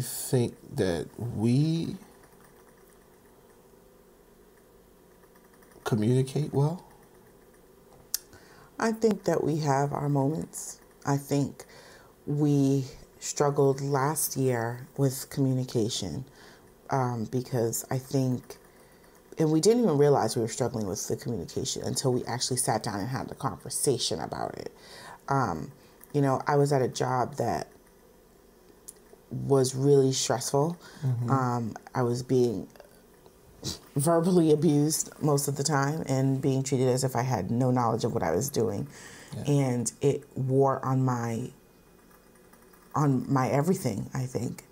think that we communicate well? I think that we have our moments. I think we struggled last year with communication um, because I think, and we didn't even realize we were struggling with the communication until we actually sat down and had a conversation about it. Um, you know, I was at a job that was really stressful. Mm-hmm. Um, I was being verbally abused most of the time and being treated as if I had no knowledge of what I was doing. Yeah. And it wore on my on my everything, I think.